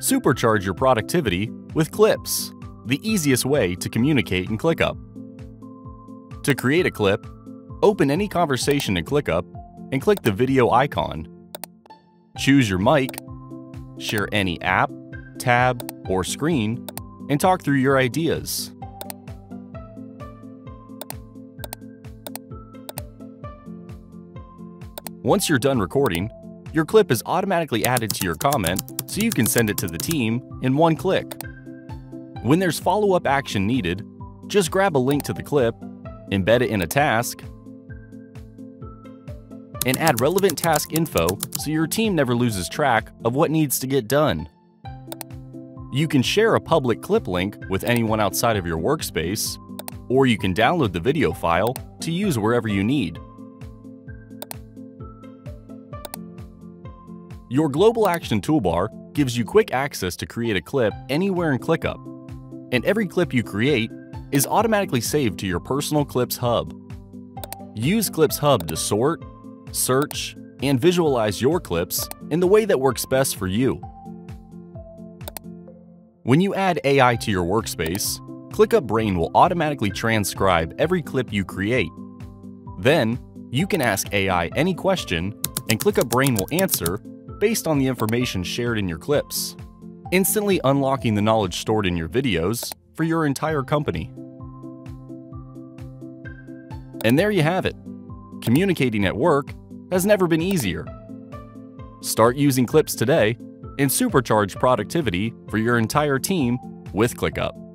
Supercharge your productivity with clips, the easiest way to communicate in ClickUp. To create a clip, open any conversation in ClickUp and click the video icon. Choose your mic, share any app, tab, or screen, and talk through your ideas. Once you're done recording, your clip is automatically added to your comment so you can send it to the team in one click. When there's follow-up action needed, just grab a link to the clip, embed it in a task, and add relevant task info so your team never loses track of what needs to get done. You can share a public clip link with anyone outside of your workspace, or you can download the video file to use wherever you need. Your Global Action toolbar gives you quick access to create a clip anywhere in ClickUp, and every clip you create is automatically saved to your personal Clips Hub. Use Clips Hub to sort, search, and visualize your clips in the way that works best for you. When you add AI to your workspace, ClickUp Brain will automatically transcribe every clip you create. Then, you can ask AI any question, and ClickUp Brain will answer based on the information shared in your clips, instantly unlocking the knowledge stored in your videos for your entire company. And there you have it. Communicating at work has never been easier. Start using clips today and supercharge productivity for your entire team with ClickUp.